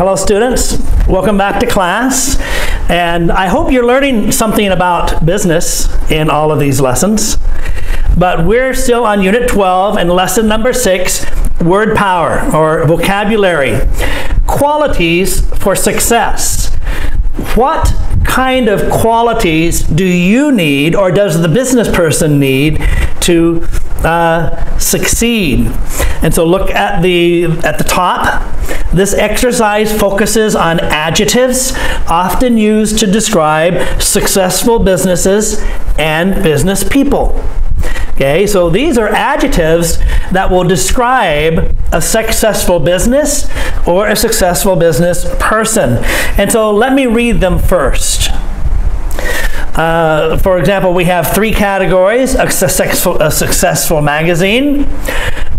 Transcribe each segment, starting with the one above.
Hello, students. Welcome back to class. And I hope you're learning something about business in all of these lessons. But we're still on Unit 12 and lesson number 6, word power or vocabulary. Qualities for success. What kind of qualities do you need or does the business person need to uh, succeed? And so look at the at the top. This exercise focuses on adjectives often used to describe successful businesses and business people. Okay, so these are adjectives that will describe a successful business or a successful business person. And so let me read them first. Uh, for example, we have three categories a successful, a successful magazine,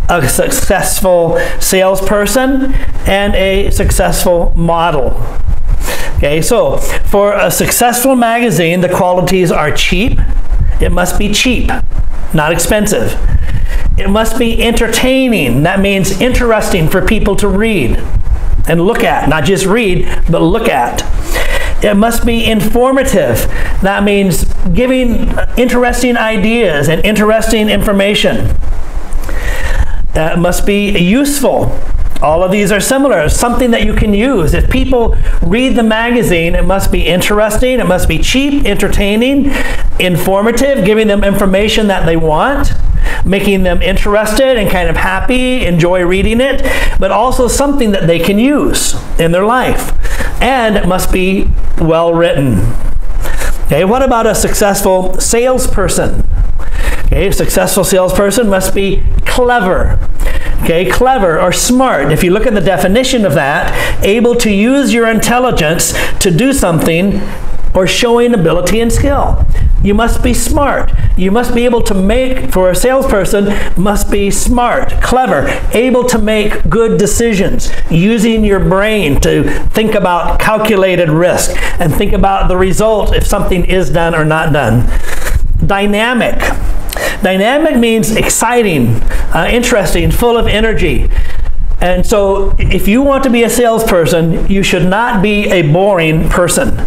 a successful salesperson, and a successful model. Okay, so for a successful magazine, the qualities are cheap. It must be cheap, not expensive. It must be entertaining. That means interesting for people to read and look at, not just read, but look at. It must be informative. That means giving interesting ideas and interesting information. Uh, must be useful. All of these are similar, something that you can use. If people read the magazine, it must be interesting, it must be cheap, entertaining, informative, giving them information that they want, making them interested and kind of happy, enjoy reading it, but also something that they can use in their life. And it must be well written. Okay, what about a successful salesperson? Okay, a successful salesperson must be clever. Okay, clever or smart. If you look at the definition of that, able to use your intelligence to do something or showing ability and skill. You must be smart. You must be able to make, for a salesperson, must be smart, clever, able to make good decisions, using your brain to think about calculated risk and think about the result if something is done or not done. Dynamic. Dynamic means exciting, uh, interesting, full of energy. And so, if you want to be a salesperson, you should not be a boring person.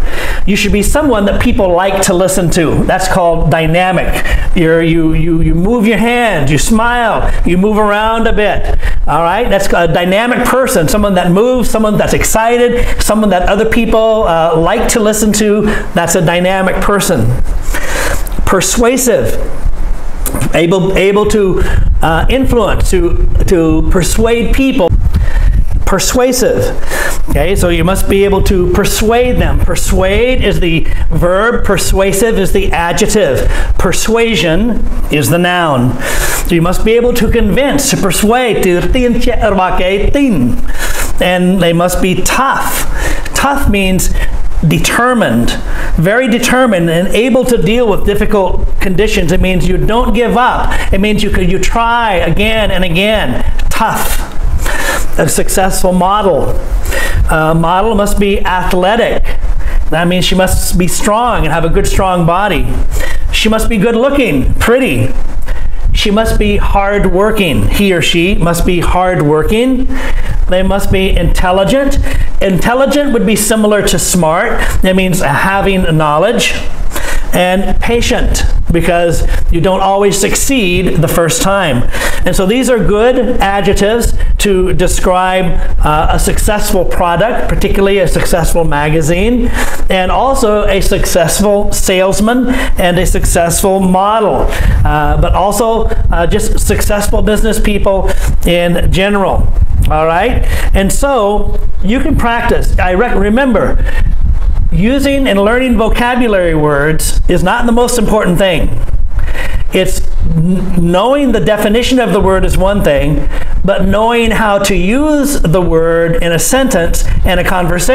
You should be someone that people like to listen to. That's called dynamic. You're, you, you, you move your hands, you smile, you move around a bit. All right? That's a dynamic person, someone that moves, someone that's excited, someone that other people uh, like to listen to. That's a dynamic person. Persuasive able, able to uh, influence, to, to persuade people. Persuasive. Okay, so you must be able to persuade them. Persuade is the verb, persuasive is the adjective, persuasion is the noun. So you must be able to convince, to persuade, and they must be tough. Tough means determined, very determined and able to deal with difficult conditions. It means you don't give up. It means you you try again and again. Tough. A successful model. A model must be athletic. That means she must be strong and have a good strong body. She must be good looking, pretty. She must be hard working. He or she must be hard working. They must be intelligent. Intelligent would be similar to smart. That means having knowledge. And patient, because you don't always succeed the first time. And so these are good adjectives to describe uh, a successful product, particularly a successful magazine, and also a successful salesman and a successful model, uh, but also uh, just successful business people in general. All right? And so you can practice. I remember, using and learning vocabulary words is not the most important thing. It's knowing the definition of the word is one thing, but knowing how to use the word in a sentence and a conversation